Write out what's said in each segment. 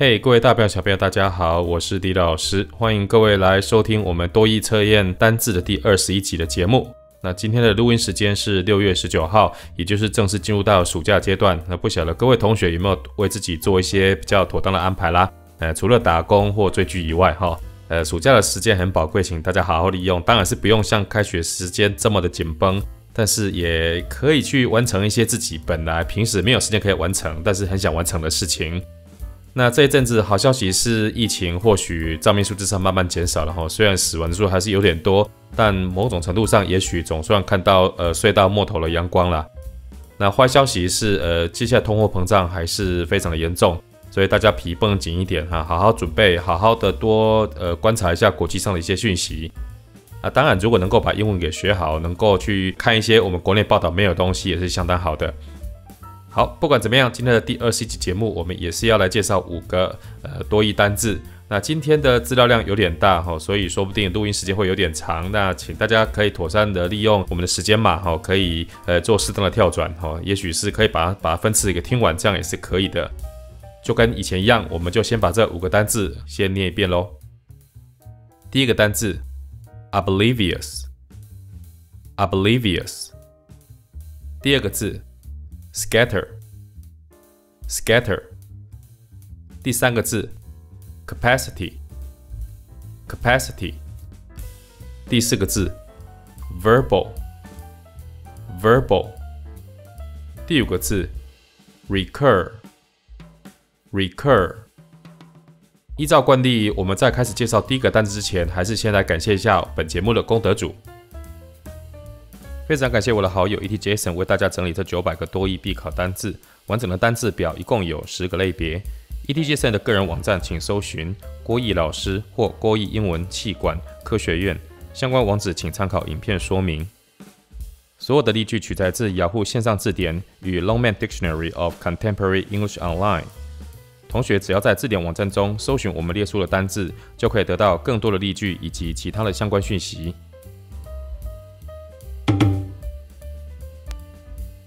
嘿，各位大朋友、小朋友，大家好，我是迪老师，欢迎各位来收听我们多益测验单字的第二十一集的节目。那今天的录音时间是六月十九号，也就是正式进入到暑假阶段。那不晓得各位同学有没有为自己做一些比较妥当的安排啦？呃，除了打工或追剧以外，哈，呃，暑假的时间很宝贵，请大家好好利用。当然是不用像开学时间这么的紧绷，但是也可以去完成一些自己本来平时没有时间可以完成，但是很想完成的事情。那这一阵子好消息是，疫情或许照明数字上慢慢减少了哈，虽然死亡数还是有点多，但某种程度上也许总算看到呃隧道末头的阳光了。那坏消息是，呃，接下来通货膨胀还是非常的严重，所以大家皮绷紧一点哈，好好准备，好好的多呃观察一下国际上的一些讯息。啊，当然如果能够把英文给学好，能够去看一些我们国内报道没有东西，也是相当好的。好，不管怎么样，今天的第二十集节目，我们也是要来介绍五个呃多义单字。那今天的资料量有点大哈，所以说不定录音时间会有点长。那请大家可以妥善的利用我们的时间嘛，哈，可以呃做适当的跳转哈，也许是可以把把分次给听完，这样也是可以的。就跟以前一样，我们就先把这五个单字先念一遍喽。第一个单字，oblivious，oblivious。第二个字。scatter，scatter。第三个字，capacity，capacity。第四个字，verbal，verbal。第五个字，recur，recur。依照惯例，我们在开始介绍第一个单词之前，还是先来感谢一下本节目的功德主。 非常感谢我的好友 ET Jason 为大家整理这九百个多义必考单字，完整的单字表一共有十个类别。ET Jason 的个人网站请搜寻郭毅老师或郭毅英文气管科学院，相关网址请参考影片说明。所有的例句取材自雅虎线上字典与 Longman Dictionary of Contemporary English Online。同学只要在字典网站中搜寻我们列出的单字，就可以得到更多的例句以及其他的相关讯息。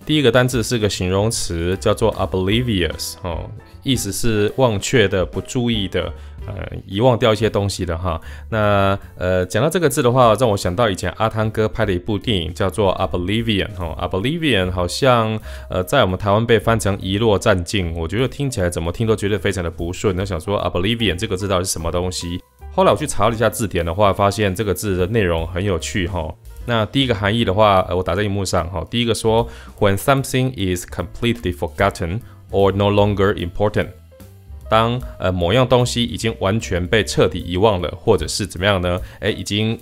第一个单字是个形容词，叫做 oblivious，哦，意思是忘却的、不注意的，呃，遗忘掉一些东西的哈。那呃，讲到这个字的话，让我想到以前阿汤哥拍的一部电影，叫做 Oblivion，哈，Oblivion 好像呃，在我们台湾被翻成遗落战境，我觉得听起来怎么听都觉得非常的不顺。那想说 Oblivion 这个字到底是什么东西？后来我去查了一下字典的话，发现这个字的内容很有趣哈。那第一个含义的话，呃，我打在荧幕上哈。第一个说，When something is completely forgotten or no longer important，当呃某样东西已经完全被彻底遗忘了，或者是怎么样呢？哎，已经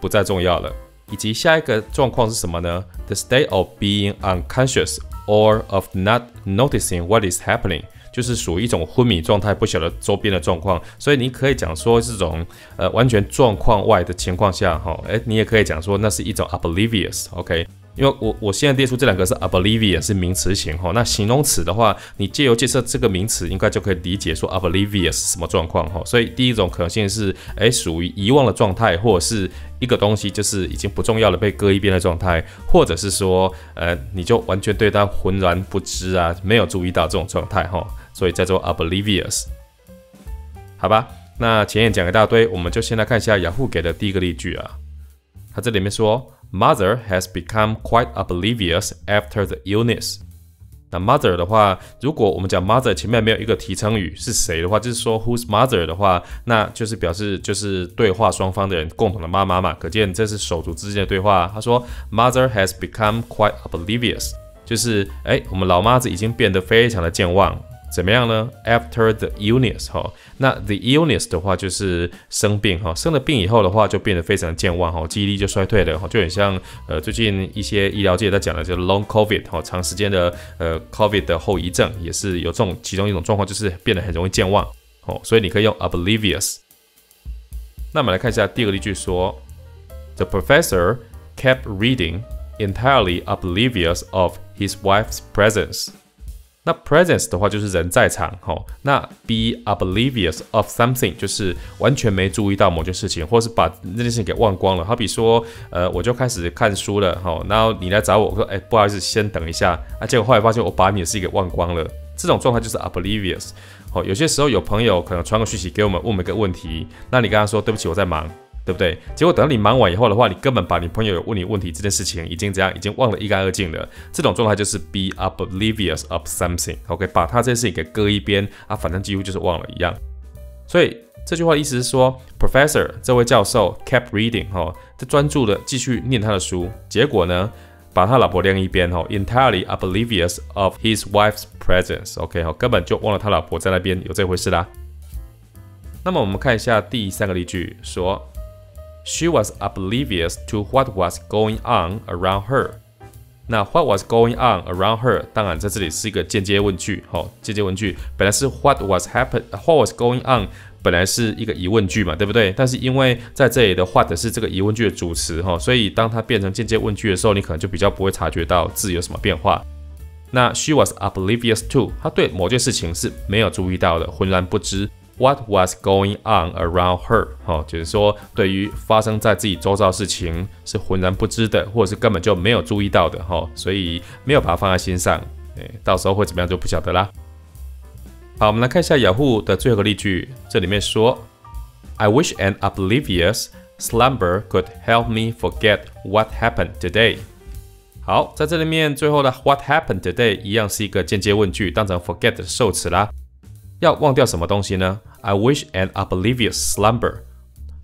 不再重要了。以及下一个状况是什么呢？The state of being unconscious or of not noticing what is happening。就是属于一种昏迷状态，不晓得周边的状况，所以你可以讲说这种呃完全状况外的情况下，哈，哎，你也可以讲说那是一种 oblivious，OK？因为我我现在列出这两个是 oblivious 是名词型，哈，那形容词的话，你借由介绍这个名词，应该就可以理解说 oblivious 什么状况，哈，所以第一种可能性是，哎，属于遗忘的状态，或者是一个东西就是已经不重要了，被搁一边的状态，或者是说，呃，你就完全对它浑然不知啊，没有注意到这种状态，哈。所以叫做 oblivious，好吧？那前言讲一大堆，我们就先来看一下雅虎给的第一个例句啊。它这里面说，Mother has become quite oblivious after the illness。那 mother 的话，如果我们讲 mother 前面没有一个提成语是谁的话，就是说 whose mother 的话，那就是表示就是对话双方的人共同的妈妈嘛。可见这是手足之间的对话。他说，Mother has become quite oblivious，就是哎，我们老妈子已经变得非常的健忘。怎么样呢？After the illness，哈，那 the illness 的话就是生病，哈，生了病以后的话就变得非常健忘，哈，记忆力就衰退了，哈，就很像呃最近一些医疗界在讲的，就是 long covid，哈，长时间的呃 covid 的后遗症也是有这种其中一种状况，就是变得很容易健忘，哦，所以你可以用 oblivious。那我们来看一下第二个例句，说 The professor kept reading entirely oblivious of his wife's presence。那 presence 的话就是人在场，吼。那 be oblivious of something 就是完全没注意到某件事情，或是把那件事情给忘光了。好比说，呃，我就开始看书了，吼。然后你来找我，我说，哎，不好意思，先等一下。啊，结果后来发现我把你的事给忘光了。这种状态就是 oblivious。哦，有些时候有朋友可能传个讯息给我们，问我们一个问题，那你跟他说对不起，我在忙，对不对？结果等到你忙完以后的话，你根本把你朋友有问你问题这件事情已经怎样，已经忘得一干二净了。这种状态就是 be oblivious of something。OK，把他这件事情给搁一边啊，反正几乎就是忘了一样。所以这句话的意思是说，Professor 这位教授 kept reading 哈，他专注的继续念他的书，结果呢？把他老婆晾一边哦，entirely oblivious of his wife's presence。OK 哈，根本就忘了他老婆在那边有这回事啦。那么我们看一下第三个例句，说 She was oblivious to what was going on around her。那 What was going on around her？当然在这里是一个间接问句，哈，间接问句本来是 What was happen？What was going on？本来是一个疑问句嘛，对不对？但是因为在这里的话的是这个疑问句的主词哈，所以当它变成间接问句的时候，你可能就比较不会察觉到字有什么变化。那 she was oblivious to，她对某件事情是没有注意到的，浑然不知。What was going on around her？哈，就是说对于发生在自己周遭事情是浑然不知的，或者是根本就没有注意到的哈，所以没有把它放在心上。诶，到时候会怎么样就不晓得啦。好，我们来看一下雅虎的最后一个例句。这里面说：“I wish an oblivious slumber could help me forget what happened today。”好，在这里面最后的 “what happened today” 一样是一个间接问句，当成 “forget” 的受词啦。要忘掉什么东西呢？I wish an oblivious slumber。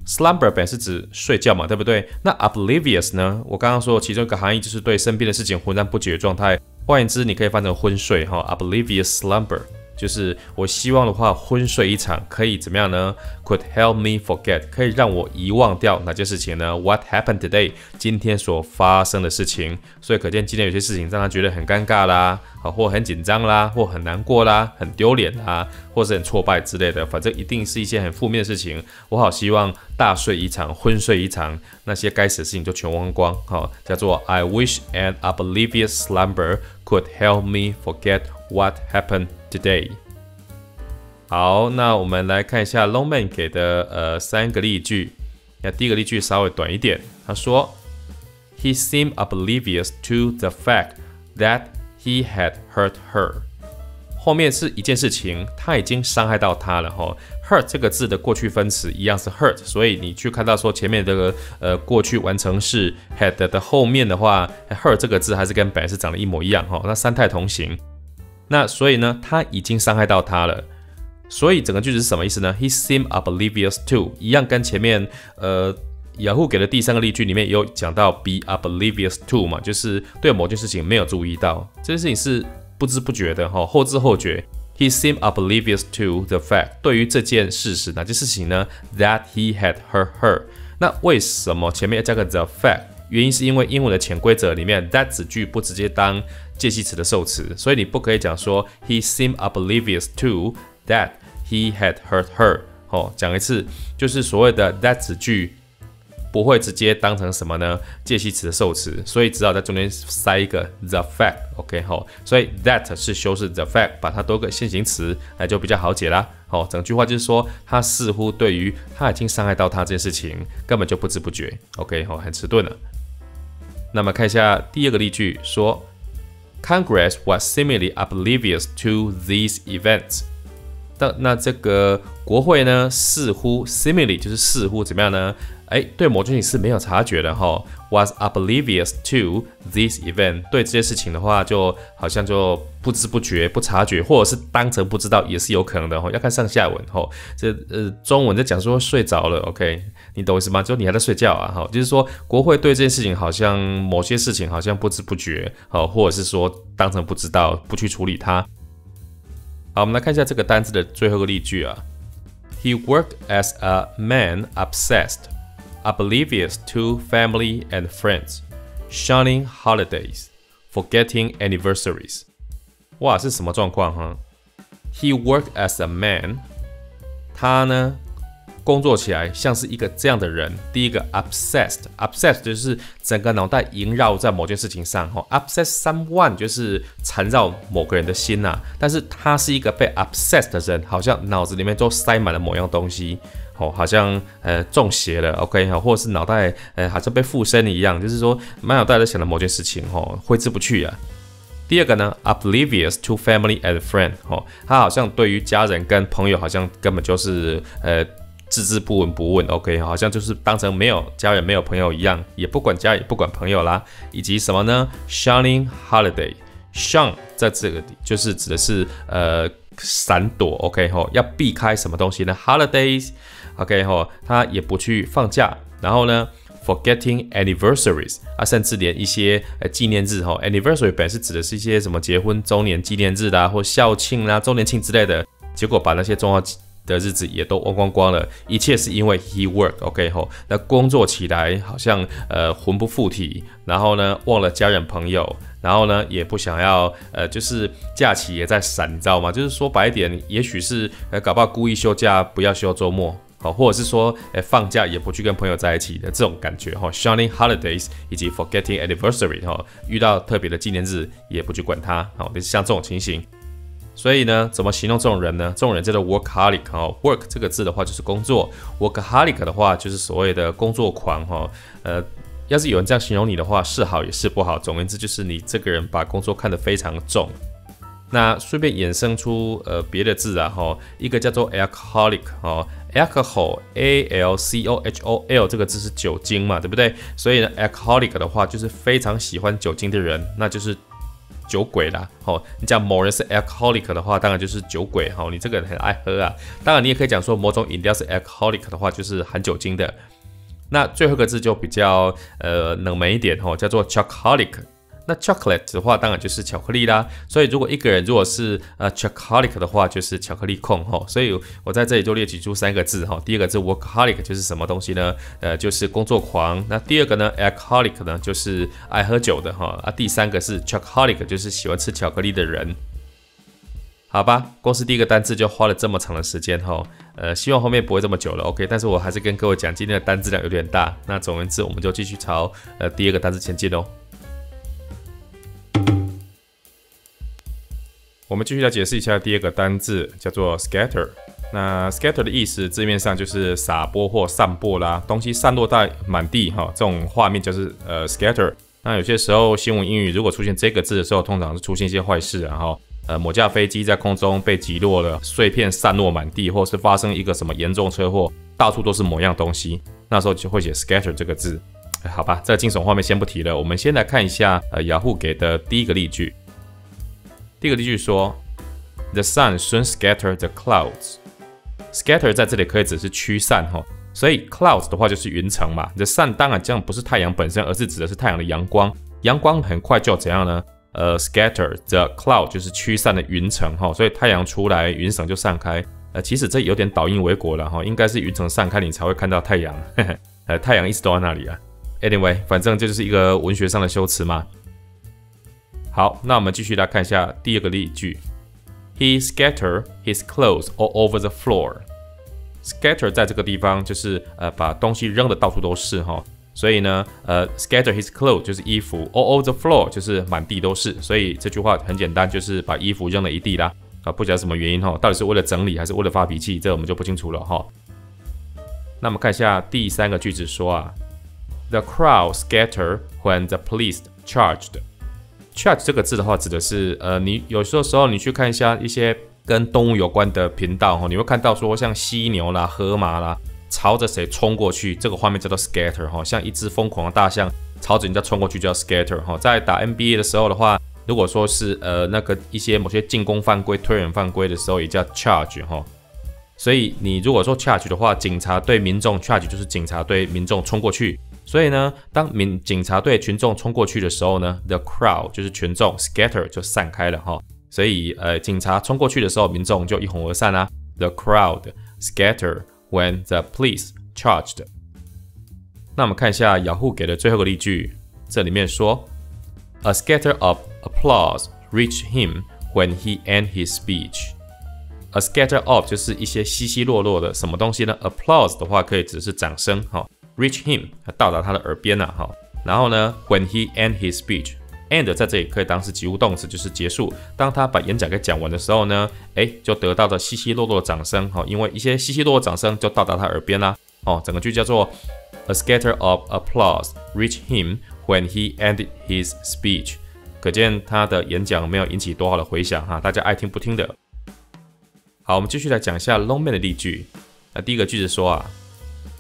slumber 本是指睡觉嘛，对不对？那 oblivious 呢？我刚刚说其中一个含义就是对身边的事情浑然不觉的状态。换言之，你可以翻成昏睡哈，oblivious slumber。就是我希望的话，昏睡一场可以怎么样呢？Could help me forget，可以让我遗忘掉哪件事情呢？What happened today？今天所发生的事情。所以可见今天有些事情让他觉得很尴尬啦，啊，或很紧张啦，或很难过啦，很丢脸啦，或是很挫败之类的。反正一定是一些很负面的事情。我好希望大睡一场，昏睡一场，那些该死的事情就全忘光。好，叫做 I wish an oblivious slumber could help me forget what happened. Today，好，那我们来看一下 Longman 给的呃三个例句。那第一个例句稍微短一点，他说：“He seemed oblivious to the fact that he had hurt her。”后面是一件事情，他已经伤害到她了。哈，hurt 这个字的过去分词一样是 hurt，所以你去看到说前面这个呃过去完成式 had 的后面的话，hurt 这个字还是跟本来是长得一模一样。哈，那三态同形。那所以呢，他已经伤害到他了。所以整个句子是什么意思呢？He seemed oblivious to，一样跟前面呃雅虎给的第三个例句里面有讲到 be oblivious to 嘛，就是对某件事情没有注意到，这件事情是不知不觉的哈，后知后觉。He seemed oblivious to the fact，对于这件事实哪件事情呢？That he had hurt her。那为什么前面要加个 the fact？原因是因为英文的潜规则里面，that 子句不直接当介系词的受词，所以你不可以讲说 he seemed oblivious to that he had hurt her。哦，讲一次，就是所谓的 that 子句不会直接当成什么呢？介系词的受词，所以只好在中间塞一个 the fact。OK，好，所以 that 是修饰 the fact，把它多个现行词，那就比较好解啦。好，整句话就是说，他似乎对于他已经伤害到他这件事情，根本就不知不觉。OK，好，很迟钝了。那么看一下第二个例句，说。Congress was seemingly oblivious to these events。那那这个国会呢，似乎 seemingly 就是似乎怎么样呢？哎，对某件事情是没有察觉的哈。Was oblivious to this event。对这件事情的话，就好像就不知不觉、不察觉，或者是当成不知道，也是有可能的哈。要看上下文哈。这呃，中文在讲说睡着了，OK。你懂意思吗？就你还在睡觉啊？哈，就是说国会对这件事情好像某些事情好像不知不觉，好，或者是说当成不知道，不去处理它。好，我们来看一下这个单词的最后一个例句啊。He worked as a man obsessed, oblivious to family and friends, shunning holidays, forgetting anniversaries。哇，是什么状况哈？He worked as a man，他呢？ 工作起来像是一个这样的人。第一个，obsessed，obsessed 就是整个脑袋萦绕在某件事情上。哈，obsess someone 就是缠绕某个人的心呐。但是他是一个被 obsessed 的人，好像脑子里面都塞满了某样东西。哦，好像呃中邪了。OK 哈，或者是脑袋呃好像被附身一样，就是说满脑袋都想着某件事情，哦，挥之不去啊。第二个呢，oblivious to family and friend，哦，他好像对于家人跟朋友好像根本就是呃置之不闻不问，OK，好像就是当成没有家人没有朋友一样，也不管家也不管朋友啦，以及什么呢？shunning holiday，shun 在这个就是指的是呃闪躲，OK 吼，要避开什么东西呢？holidays，OK 吼，他也不去放假，然后呢？Forgetting anniversaries 啊，甚至连一些呃纪念日哈，anniversary 本是指的是一些什么结婚周年纪念日啦，或校庆啦、周年庆之类的，结果把那些重要的日子也都忘光光了。一切是因为 he work，OK 吼，那工作起来好像呃魂不附体，然后呢忘了家人朋友，然后呢也不想要呃就是假期也在闪，你知道吗？就是说白一点，也许是呃搞不好故意休假，不要休周末。好，或者是说，诶，放假也不去跟朋友在一起的这种感觉哈，shunning holidays 以及 forgetting anniversary 哈，遇到特别的纪念日也不去管它，好，像这种情形。所以呢，怎么形容这种人呢？这种人叫做 workaholic 哈，work 这个字的话就是工作，workaholic 的话就是所谓的工作狂哈。呃，要是有人这样形容你的话，是好也是不好。总而言之，就是你这个人把工作看得非常重。那顺便衍生出呃别的字啊哈，一个叫做 alcoholic 哈。alcohol，a l c o h o l 这个字是酒精嘛，对不对？所以呢，alcoholic 的话就是非常喜欢酒精的人，那就是酒鬼啦。哦，你讲某人是 alcoholic 的话，当然就是酒鬼。哦，你这个人很爱喝啊。当然，你也可以讲说某种饮料是 alcoholic 的话，就是含酒精的。那最后一个字就比较呃冷门一点哦，叫做 chocolate。那 chocolate 的话，当然就是巧克力啦。所以如果一个人如果是呃 chocolate 的话，就是巧克力控哈。所以我在这里就列举出三个字哈。第一个字 workaholic 就是什么东西呢？呃，就是工作狂。那第二个呢，alcoholic 呢，就是爱喝酒的哈。啊，第三个是 chocolate，就是喜欢吃巧克力的人。好吧，光是第一个单字就花了这么长的时间哈。呃，希望后面不会这么久了，OK。但是我还是跟各位讲，今天的单字量有点大。那总而言之，我们就继续朝呃第二个单字前进喽。我们继续来解释一下第二个单字，叫做 scatter。那 scatter 的意思字面上就是撒播或散播啦，东西散落在满地哈，这种画面就是呃 scatter。那有些时候新闻英语如果出现这个字的时候，通常是出现一些坏事，然后呃某架飞机在空中被击落了，碎片散落满地，或是发生一个什么严重车祸，到处都是某样东西，那时候就会写 scatter 这个字。好吧，这惊悚画面先不提了，我们先来看一下呃雅虎给的第一个例句。第一个例句说，The sun soon scatter the clouds。scatter 在这里可以指是驱散哈，所以 clouds 的话就是云层嘛。The sun 当然这样不是太阳本身，而是指的是太阳的阳光。阳光很快就怎样呢？呃，scatter the cloud 就是驱散的云层哈，所以太阳出来，云层就散开。呃，其实这有点倒因为果了哈，应该是云层散开，你才会看到太阳。呃，太阳一直都在那里啊。Anyway，反正这就是一个文学上的修辞嘛。好，那我们继续来看一下第二个例句。He scattered his clothes all over the floor. Scatter 在这个地方就是呃把东西扔的到处都是哈，所以呢呃 scatter his clothes 就是衣服，all over the floor 就是满地都是，所以这句话很简单，就是把衣服扔了一地啦。啊，不晓得什么原因哈，到底是为了整理还是为了发脾气，这我们就不清楚了哈。那么看一下第三个句子说啊，The crowd scattered when the police charged. Charge 这个字的话，指的是呃，你有时候时候你去看一下一些跟动物有关的频道哈，你会看到说像犀牛啦、河马啦，朝着谁冲过去，这个画面叫做 scatter 哈，像一只疯狂的大象朝着人家冲过去叫 scatter 哈。在打 NBA 的时候的话，如果说是呃那个一些某些进攻犯规、推人犯规的时候，也叫 charge 哈。所以你如果说 charge 的话，警察对民众 charge 就是警察对民众冲过去。所以呢，当民警察队群众冲过去的时候呢，the crowd 就是群众，scatter 就散开了哈。所以呃，警察冲过去的时候，民众就一哄而散啦。The crowd scatter when the police charged。那我们看一下雅虎给的最后个例句，这里面说，a scatter of applause reached him when he ended his speech。a scatter of 就是一些稀稀落落的什么东西呢？applause 的话可以指是掌声哈。Reach him，到达他的耳边了哈。然后呢，when he end his speech，end 在这里可以当是及物动词，就是结束。当他把演讲给讲完的时候呢，哎，就得到了稀稀落落的掌声哈。因为一些稀稀落落掌声就到达他耳边啦。哦，整个句叫做 A scatter of applause reach him when he ended his speech。可见他的演讲没有引起多好的回响哈，大家爱听不听的。好，我们继续来讲一下 Longman 的例句。那第一个句子说啊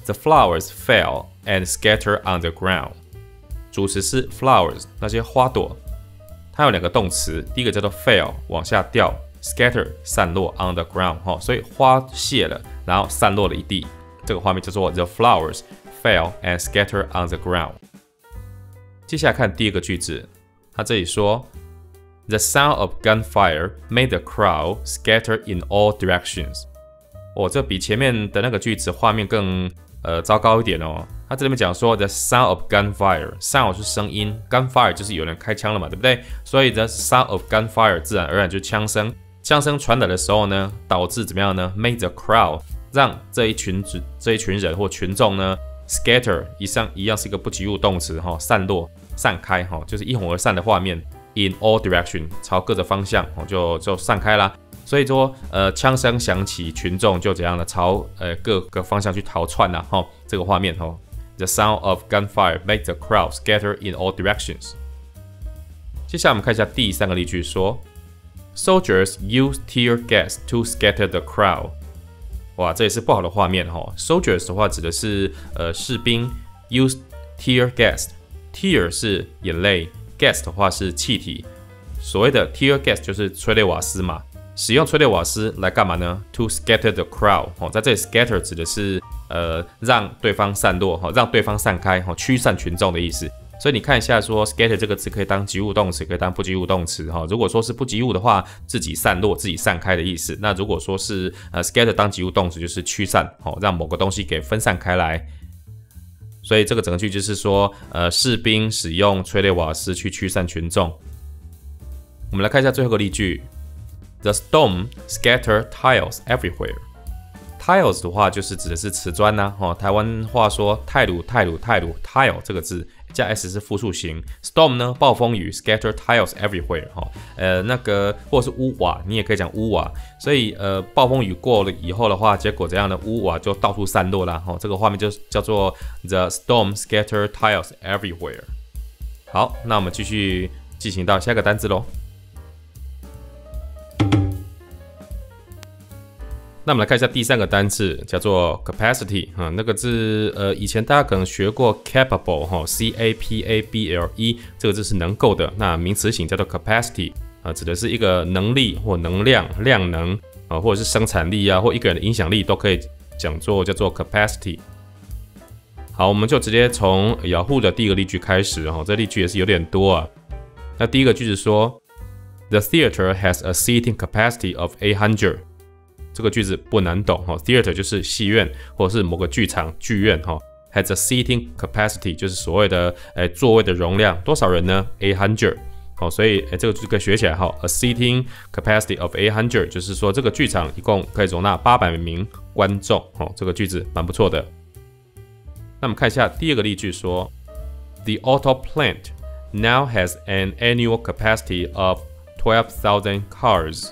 ，The flowers fell and scattered on the ground。主词是 flowers，那些花朵。它有两个动词，第一个叫做 fell，往下掉；scatter，散落 on the ground。哈，所以花谢了，然后散落了一地。这个画面叫做 The flowers fell and scattered on the ground。接下来看第二个句子，它这里说，The sound of gunfire made the crowd scatter in all directions。哦，这比前面的那个句子画面更 呃糟糕一点哦。它这里面讲说，The sound of gunfire，sound 是声音，gunfire 就是有人开枪了嘛，对不对？所以 The sound of gunfire 自然而然就枪声，枪声传来的时候呢，导致怎么样呢？Made the crowd 让这一群子这一群人或群众呢？Scatter 一上一样是一个不及物动词哈，散落、散开哈，就是一哄而散的画面。In all direction 朝各个方向哦，就就散开啦。所以说，呃，枪声响起，群众就怎样的朝呃各个方向去逃窜呐哈。这个画面哈，The sound of gunfire make the crowd scatter in all directions。接下来我们看一下第三个例句，说，Soldiers use tear gas to scatter the crowd。哇，这也是不好的画面哈。Soldiers 的话指的是呃士兵，use tear gas，tear 是眼泪，gas 的话是气体。所谓的 tear gas 就是催泪瓦斯嘛。使用催泪瓦斯来干嘛呢？To scatter the crowd。哦，在这里 scatter 指的是呃让对方散落哈，让对方散开哈，驱散群众的意思。所以你看一下，说 scatter 这个词可以当及物动词，可以当不及物动词哈。如果说是不及物的话，自己散落、自己散开的意思。那如果说是呃 scatter 当及物动词，就是驱散，哦，让某个东西给分散开来。所以这个整个句就是说，呃，士兵使用催泪瓦斯去驱散群众。我们来看一下最后一个例句：The storm scatter tiles everywhere。tiles 的话就是指的是瓷砖呐，哈，台湾话说泰鲁泰鲁泰鲁 tile 这个字。加 s 是复数形，storm 呢，暴风雨，scatter tiles everywhere 哈，呃，那个或者是屋瓦，你也可以讲屋瓦，所以呃，暴风雨过了以后的话，结果怎样的屋瓦就到处散落了哈，这个画面就叫做 the storm scatter tiles everywhere。好，那我们继续进行到下个单词喽。那我们来看一下第三个单词，叫做 capacity 哈，那个字呃，以前大家可能学过 capable 哈，c a p a b l e 这个字是能够的，那名词型叫做 capacity 啊，指的是一个能力或能量、量能啊，或者是生产力啊，或一个人的影响力都可以讲作叫做 capacity。好，我们就直接从雅虎的第一个例句开始哈，这例句也是有点多啊。那第一个句子说，The theater has a seating capacity of eight hundred。这个句子不难懂哈，theater 就是戏院或者是某个剧场剧院哈，has a seating capacity 就是所谓的诶座位的容量多少人呢？eight hundred 好，所以诶这个句子可以学起来哈，a seating capacity of eight hundred 就是说这个剧场一共可以容纳八百名观众哦，这个句子蛮不错的。那我们看一下第二个例句说，The auto plant now has an annual capacity of twelve thousand cars。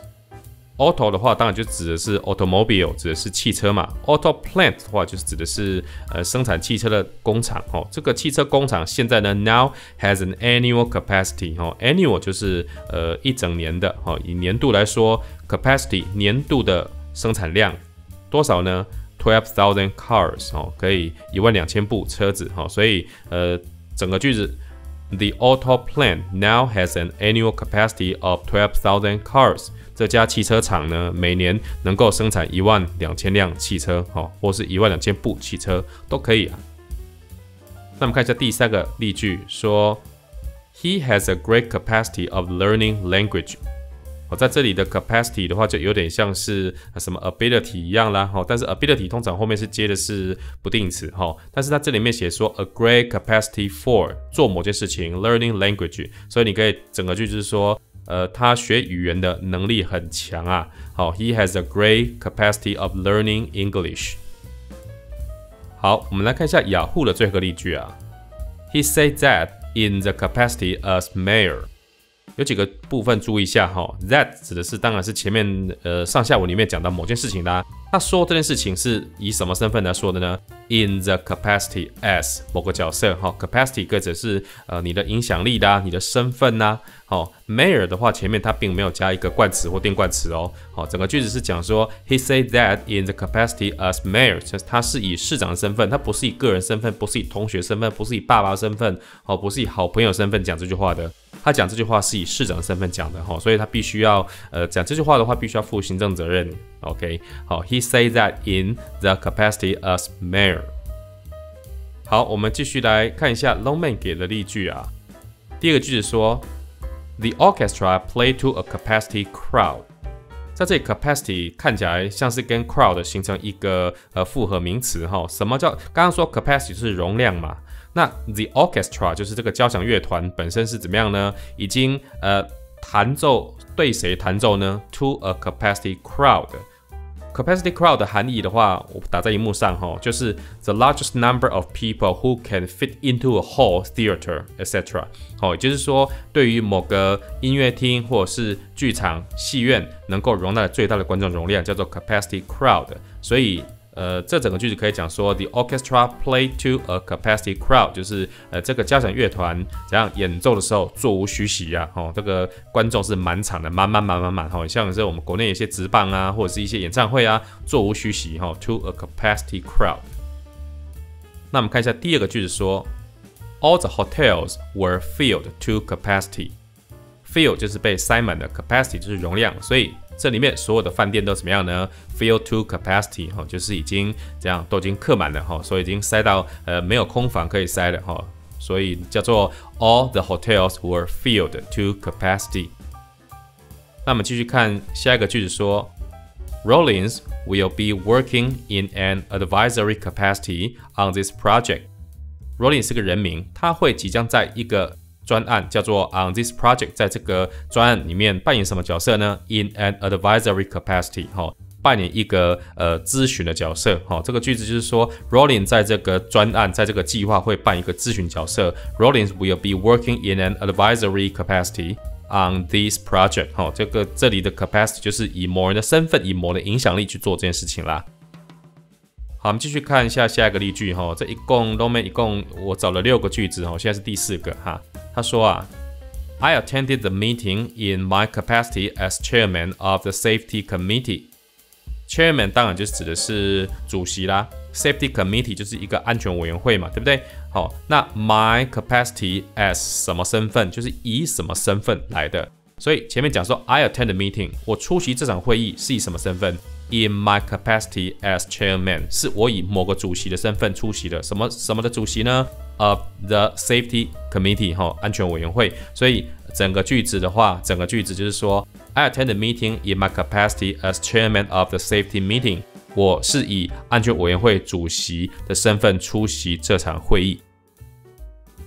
Auto 的话，当然就指的是 automobile，指的是汽车嘛。Auto plant 的话，就是指的是呃生产汽车的工厂哦。这个汽车工厂现在呢，now has an annual capacity 哦，annual 就是呃一整年的哦，以年度来说，capacity 年度的生产量多少呢？Twelve thousand cars 哦，可以一万两千部车子哈。所以呃整个句子，The auto plant now has an annual capacity of twelve thousand cars。这家汽车厂呢，每年能够生产一万两千辆汽车，哈，或是一万两千部汽车都可以啊。那我们看一下第三个例句，说，He has a great capacity of learning language。哦，在这里的 capacity 的话，就有点像是什么 ability 一样啦，哈，但是 ability 通常后面是接的是不定词，哈，但是它这里面写说 a great capacity for 做某件事情 learning language，所以你可以整个句子是说。呃，他学语言的能力很强啊。好，He has a great capacity of learning English。好，我们来看一下雅虎的最后一个例句啊。He said that in the capacity as mayor。有几个部分注意一下哈。That 指的是当然是前面呃上下文里面讲到某件事情啦。他说这件事情是以什么身份来说的呢？In the capacity as 某个角色哈。Capacity 可以指是呃你的影响力的，你的身份呐。好，Mayor 的话前面它并没有加一个冠词或定冠词哦。好，整个句子是讲说，He said that in the capacity as mayor，他是以市长的身份，他不是以个人身份，不是以同学身份，不是以爸爸身份，哦，不是以好朋友身份讲这句话的。他讲这句话是以市长的身份讲的哈，所以他必须要呃讲这句话的话，必须要负行政责任。OK，好，He said that in the capacity as mayor。好，我们继续来看一下 Longman 给的例句啊。第二个句子说，The orchestra play to a capacity crowd。在这里，capacity 看起来像是跟 crowd 形成一个呃复合名词哈。什么叫刚刚说 capacity 是容量嘛？那 the orchestra 就是这个交响乐团本身是怎么样呢？已经呃弹奏对谁弹奏呢？To a capacity crowd。Capacity crowd 的含义的话，我打在荧幕上哈，就是 the largest number of people who can fit into a hall, theater, etc. 好，也就是说，对于某个音乐厅或者是剧场、戏院能够容纳最大的观众容量，叫做 capacity crowd。所以呃，这整个句子可以讲说，the orchestra played to a capacity crowd，就是呃，这个交响乐团怎样演奏的时候座无虚席呀，哦，这个观众是满场的，满满满满满，哦，像是我们国内一些直棒啊，或者是一些演唱会啊，座无虚席，哈，to a capacity crowd。那我们看一下第二个句子说，all the hotels were filled to capacity，fill 就是被塞满的，capacity 就是容量，所以。这里面所有的饭店都怎么样呢？Fill to capacity 哈，就是已经这样都已经客满了哈，所以已经塞到呃没有空房可以塞了哈，所以叫做 All the hotels were filled to capacity。那我们继续看下一个句子说，Rollins will be working in an advisory capacity on this project。Rollins 是个人名，他会即将在一个 专案叫做 On this project，在这个专案里面扮演什么角色呢？In an advisory capacity，哈，扮演一个呃咨询的角色，哈，这个句子就是说，Rollins 在这个专案，在这个计划会扮一个咨询角色。Rollins will be working in an advisory capacity on this project，哈，这个这里的 capacity 就是以某人的身份，以某人的影响力去做这件事情啦。好，我们继续看一下下一个例句，哈，这一共 Roman 一共我找了六个句子，哈，现在是第四个，哈。他说啊，I attended the meeting in my capacity as chairman of the safety committee. Chairman 当然就指的是主席啦，safety committee 就是一个安全委员会嘛，对不对？好，那 my capacity as 什么身份，就是以什么身份来的。所以前面讲说 I attend the meeting，我出席这场会议是以什么身份？In my capacity as chairman，是我以某个主席的身份出席的。什么什么的主席呢？Of the safety committee 哈，安全委员会。所以整个句子的话，整个句子就是说，I attend the meeting in my capacity as chairman of the safety meeting。我是以安全委员会主席的身份出席这场会议。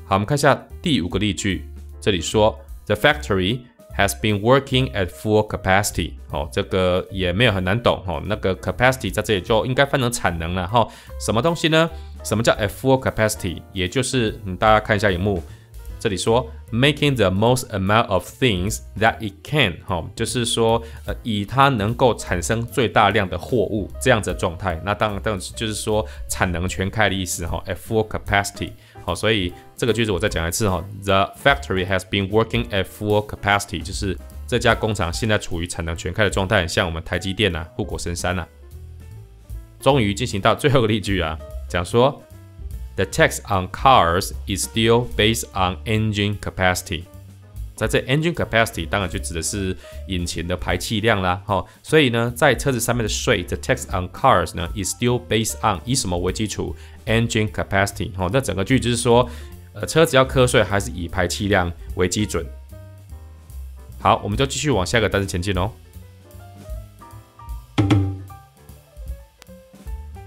好，我们看一下第五个例句，这里说，The factory has been working at full capacity。哦，这个也没有很难懂哦。那个 capacity 在这里就应该翻成产能了哈。什么东西呢？什么叫 at full capacity？也就是嗯，大家看一下荧幕，这里说 making the most amount of things that it can，哈，就是说呃，以它能够产生最大量的货物这样子的状态。那当然，当然就是说产能全开的意思哈，at full capacity。好，所以这个句子我再讲一次哈，the factory has been working at full capacity，就是这家工厂现在处于产能全开的状态，像我们台积电呐、护国神山呐。终于进行到最后一个例句啊。讲说，the tax on cars is still based on engine capacity。在这 engine capacity 当然就指的是引擎的排气量啦，哈，所以呢，在车子上面的税，the tax on cars 呢 is still based on 以什么为基础？engine capacity。好，那整个句就是说，呃，车子要课税还是以排气量为基准？好，我们就继续往下个单词前进哦。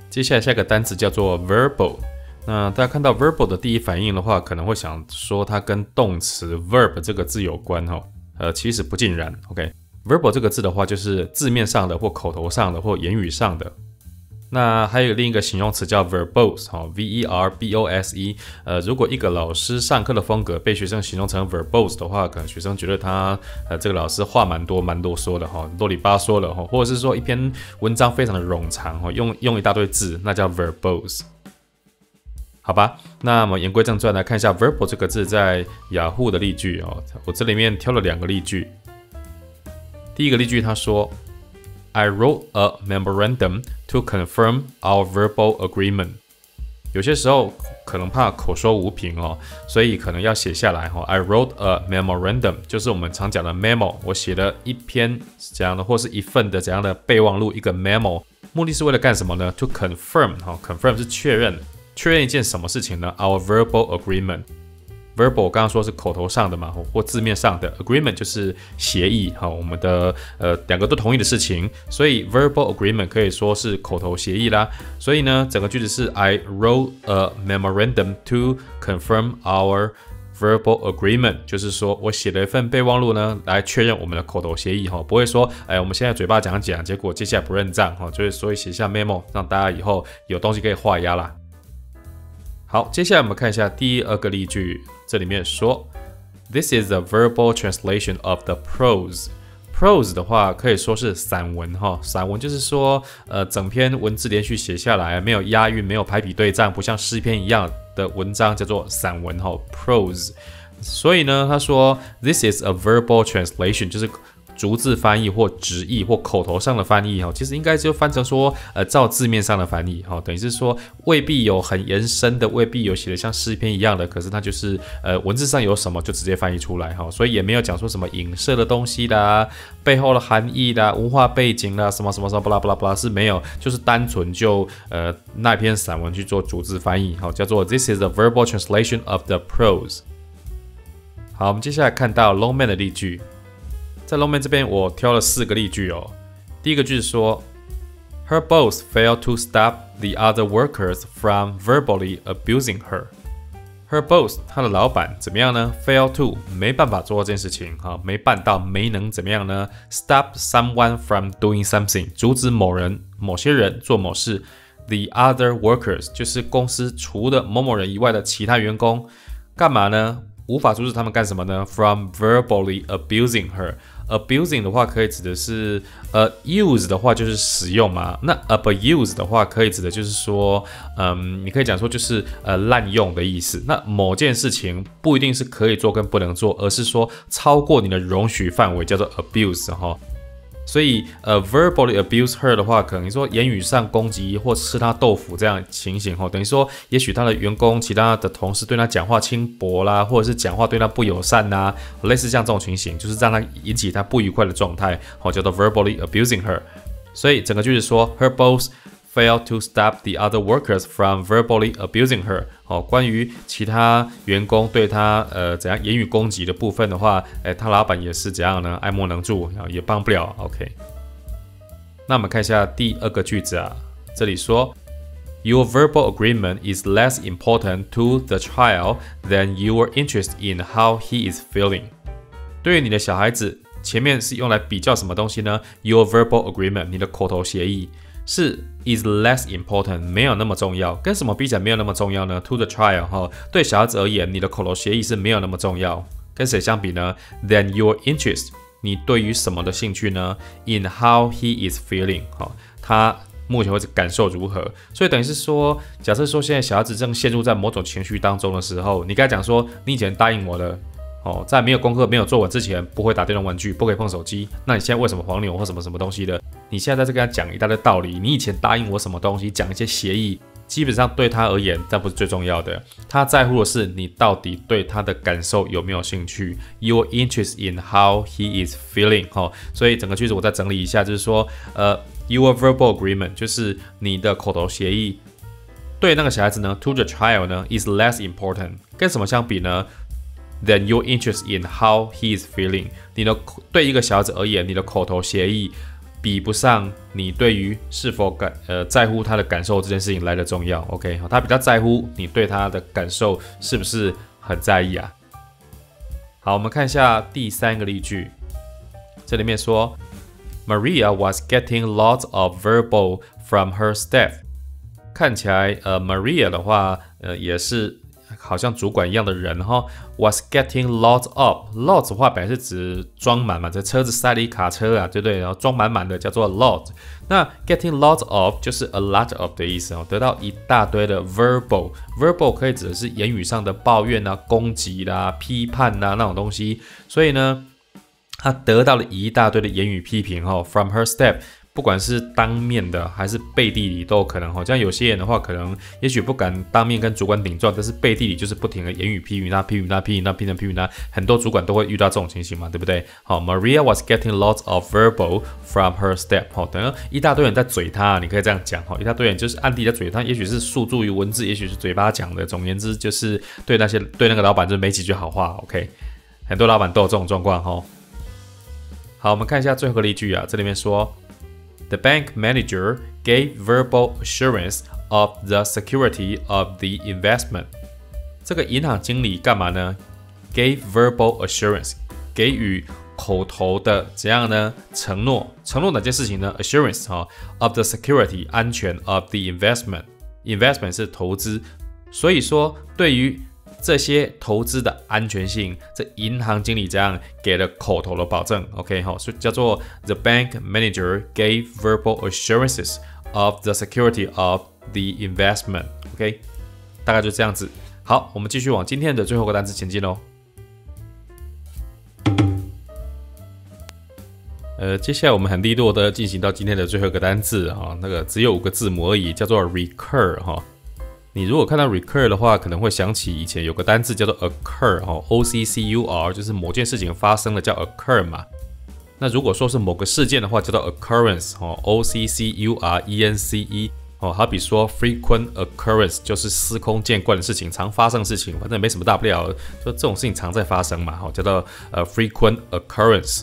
接下来下一个单词叫做 verbal。那大家看到 verbal 的第一反应的话，可能会想说它跟动词 verb 这个字有关哈。呃，其实不尽然。OK，verbal 这个字的话，就是字面上的或口头上的或言语上的。那还有另一个形容词叫 verbose，哈，v e r b o s e。呃，如果一个老师上课的风格被学生形容成 verbose 的话，可能学生觉得他，呃，这个老师话蛮多，蛮啰嗦的哈，啰里吧嗦的哈，或者是说一篇文章非常的冗长哈，用用一大堆字，那叫 verbose。好吧，那么言归正传，来看一下 verbal 这个字在雅虎的例句哦。我这里面挑了两个例句。第一个例句，他说：“I wrote a memorandum to confirm our verbal agreement。”有些时候可能怕口说无凭哦，所以可能要写下来哈。I wrote a memorandum，就是我们常讲的 memo。我写了一篇怎样的，或是一份的怎样的备忘录，一个 memo，目的是为了干什么呢？To confirm 哈，confirm 是确认。确认一件什么事情呢？Our verbal agreement。Verbal 刚刚说是口头上的嘛，或字面上的 agreement 就是协议哈，我们的呃两个都同意的事情，所以 verbal agreement 可以说是口头协议啦。所以呢，整个句子是 I wrote a memorandum to confirm our verbal agreement，就是说我写了一份备忘录呢，来确认我们的口头协议哈，不会说哎我们现在嘴巴讲讲，结果接下来不认账哈，就是所以写下 memo，让大家以后有东西可以画押啦。好，接下来我们看一下第二个例句，这里面说，This is a verbal translation of the prose。prose 的话可以说是散文哈，散文就是说，呃，整篇文字连续写下来，没有押韵，没有排比对仗，不像诗篇一样的文章叫做散文哈，prose。所以呢，他说，This is a verbal translation，就是。逐字翻译或直译或口头上的翻译哈，其实应该就翻成说，呃，照字面上的翻译哈，等于是说未必有很延伸的，未必有写的像诗篇一样的，可是它就是呃文字上有什么就直接翻译出来哈，所以也没有讲说什么影射的东西啦，背后的含义啦，文化背景啦，什么什么什么巴拉巴拉巴拉是没有，就是单纯就呃那篇散文去做逐字翻译，哈，叫做 This is a verbal translation of the prose。好，我们接下来看到 Longman 的例句。在龙门这边，我挑了四个例句哦。第一个句子说，Her boss failed to stop the other workers from verbally abusing her。Her boss，她的老板怎么样呢？Fail to，没办法做这件事情，哈，没办到，没能怎么样呢？Stop someone from doing something，阻止某人、某些人做某事。The other workers，就是公司除了某某人以外的其他员工，干嘛呢？无法阻止他们干什么呢？From verbally abusing her。Abusing 的话可以指的是，呃，use 的话就是使用嘛。那 abuse 的话可以指的就是说，嗯，你可以讲说就是呃滥用的意思。那某件事情不一定是可以做跟不能做，而是说超过你的容许范围，叫做 abuse 哈。所以，呃，verbally abuse her 的话，可能说言语上攻击或吃她豆腐这样情形哈，等于说，也许他的员工、其他的同事对他讲话轻薄啦，或者是讲话对他不友善呐，类似像这种情形，就是让他引起他不愉快的状态，好，叫做 verbally abusing her。所以整个句子说，her boss。Fail to stop the other workers from verbally abusing her。哦，关于其他员工对他呃怎样言语攻击的部分的话，哎，他老板也是怎样呢？爱莫能助，也帮不了。OK。那我们看一下第二个句子啊，这里说，Your verbal agreement is less important to the child than your interest in how he is feeling。对于你的小孩子，前面是用来比较什么东西呢？Your verbal agreement，你的口头协议。是 is less important，没有那么重要。跟什么比起来没有那么重要呢？To the trial 哈，对小孩子而言，你的口头协议是没有那么重要。跟谁相比呢？Than your interest，你对于什么的兴趣呢？In how he is feeling 哈，他目前为止感受如何？所以等于是说，假设说现在小孩子正陷入在某种情绪当中的时候，你跟他讲说，你以前答应我的。哦，在没有功课、没有作文之前，不会打电动玩具，不可以碰手机。那你现在为什么黄牛或什么什么东西的？你现在在这跟他讲一大堆道理。你以前答应我什么东西，讲一些协议，基本上对他而言，这不是最重要的。他在乎的是你到底对他的感受有没有兴趣。Your interest in how he is feeling。哈，所以整个句子我再整理一下，就是说，呃，your verbal agreement 就是你的口头协议，对那个小孩子呢，to the child 呢，is less important。跟什么相比呢？Then your interest in how he is feeling，你的对一个小孩子而言，你的口头协议比不上你对于是否感呃在乎他的感受这件事情来的重要。OK，好，他比较在乎你对他的感受是不是很在意啊？好，我们看一下第三个例句，这里面说，Maria was getting lots of verbal from her staff。看起来呃，Maria 的话呃也是。好像主管一样的人哈，was getting lots of lots 话本来是指装满嘛，这车子塞了一卡车啊，对不对？然后装满满的叫做 load，那 getting lots of 就是 a lot of 的意思哦，得到一大堆的 verbal，verbal 可以指的是言语上的抱怨啊、攻击啦、批判呐那种东西，所以呢，他得到了一大堆的言语批评哦，from her step。不管是当面的还是背地里都有可能哈，像有些人的话，可能也许不敢当面跟主管顶撞，但是背地里就是不停的言语批评他、批评他、批评他、批评他、批评他，很多主管都会遇到这种情形嘛，对不对？好，Maria was getting lots of verbal from her step，好，等于一大堆人在嘴他，你可以这样讲哈，一大堆人就是暗地在嘴他，也许是诉诸于文字，也许是嘴巴讲的，总言之就是对那些对那个老板就没几句好话，OK，很多老板都有这种状况哈。好，我们看一下最后的一句啊，这里面说。The bank manager gave verbal assurance of the security of the investment。这个银行经理干嘛呢？Gave verbal assurance，给予口头的怎样呢？承诺，承诺哪件事情呢？Assurance 哈，of the security 安全 of the investment。investment 是投资，所以说对于 这些投资的安全性，这银行经理这样给了口头的保证，OK 好，所以叫做 the bank manager gave verbal assurances of the security of the investment，OK，大概就这样子。好，我们继续往今天的最后个单词前进喽。呃，接下来我们很利落的进行到今天的最后一个单字啊，那个只有五个字母而已，叫做 recur 哈。你如果看到 recur 的话，可能会想起以前有个单字叫做 occur 哈，o c c u r，就是某件事情发生了叫 occur 嘛。那如果说是某个事件的话，叫做 occurrence 哈，o c c u r e n c e 哦，好比说 frequent occurrence 就是司空见惯的事情，常发生的事情，反正没什么大不了，就这种事情常在发生嘛，哈，叫做呃 frequent occurrence。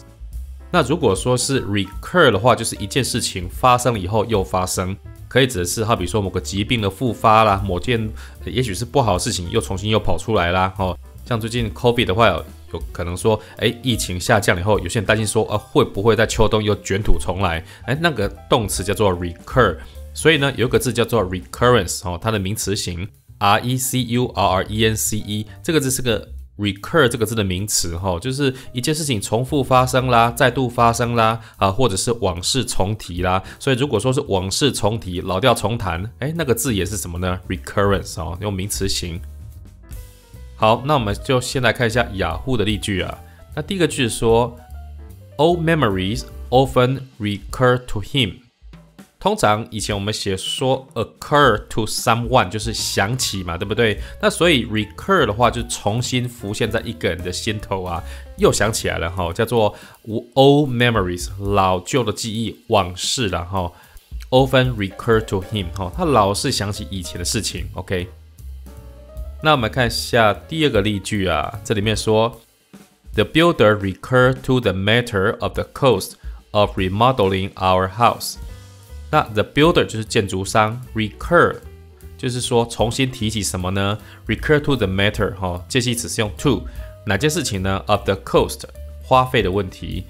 那如果说是 recur 的话，就是一件事情发生了以后又发生。可以指的是，好比说某个疾病的复发啦，某件也许是不好的事情又重新又跑出来啦，哦，像最近 COVID 的话，有可能说，哎，疫情下降以后，有些人担心说，呃，会不会在秋冬又卷土重来？哎，那个动词叫做 recur，所以呢，有个字叫做 recurrence，哦，它的名词形 r e c u r r e n c e，这个字是个。Recur 这个字的名词，哈，就是一件事情重复发生啦，再度发生啦，啊，或者是往事重提啦。所以如果说是往事重提、老调重弹，哎，那个字也是什么呢？recurrence 哦，用名词形。好，那我们就先来看一下雅虎的例句啊。那第一个句子说，Old memories often recur to him。通常以前我们写说 occur to someone 就是想起嘛，对不对？那所以 recur 的话就重新浮现在一个人的心头啊，又想起来了哈，叫做 old memories 老旧的记忆往事了哈。Often recur to him 哈，他老是想起以前的事情。OK，那我们看一下第二个例句啊，这里面说 The builder recur to the matter of the cost of remodeling our house。那 the builder 就是建筑商，recur 就是说重新提起什么呢？recur to the matter 哈，介系词是用 to 哪件事情呢？of the cost 花费的问题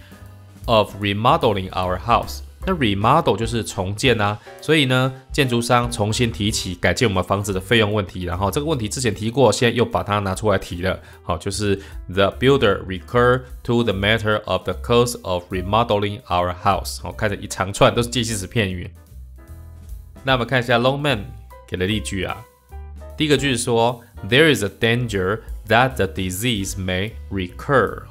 ，of remodeling our house。那 remodel 就是重建啊，所以呢，建筑商重新提起改建我们房子的费用问题，然后这个问题之前提过，现在又把它拿出来提了。好，就是 the builder recur to the matter of the cost of remodeling our house。好，看着一长串都是介系词片语。那我们看一下 Long Man 给的例句啊，第一个句子说，There is a danger that the disease may recur。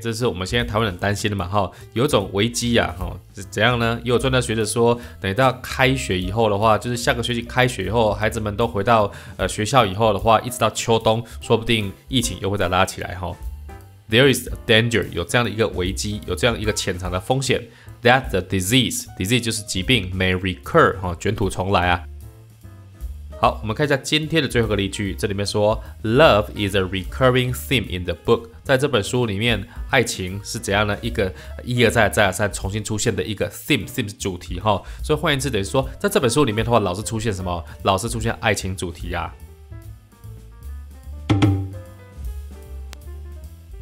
这是我们现在台湾很担心的嘛，哈，有一种危机呀，哈，是怎样呢？也有专家学者说，等到开学以后的话，就是下个学期开学以后，孩子们都回到呃学校以后的话，一直到秋冬，说不定疫情又会再拉起来，哈。There is a danger，有这样的一个危机，有这样一个潜藏的风险，that the disease，disease 就是疾病，may recur，哈，卷土重来啊。好，我们看一下今天的最后一个例句。这里面说，Love is a recurring theme in the book。在这本书里面，爱情是怎样呢？一个一而再、再而三重新出现的一个 theme，theme 是主题哈。所以换言之，等于说，在这本书里面的话，老是出现什么？老是出现爱情主题啊。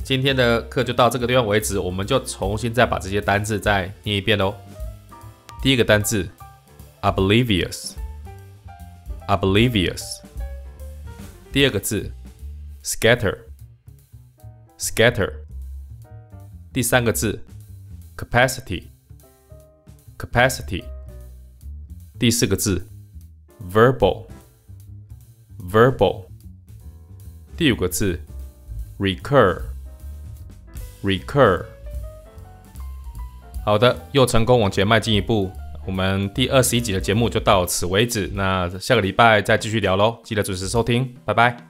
今天的课就到这个地方为止，我们就重新再把这些单字再念一遍喽。第一个单字，oblivious。oblivious。 第二个字，scatter，scatter。第三个字，capacity，capacity。第四个字，verbal，verbal。第五个字，recur，recur。好的，又成功往前迈进一步。 我们第二十一集的节目就到此为止，那下个礼拜再继续聊喽，记得准时收听，拜拜。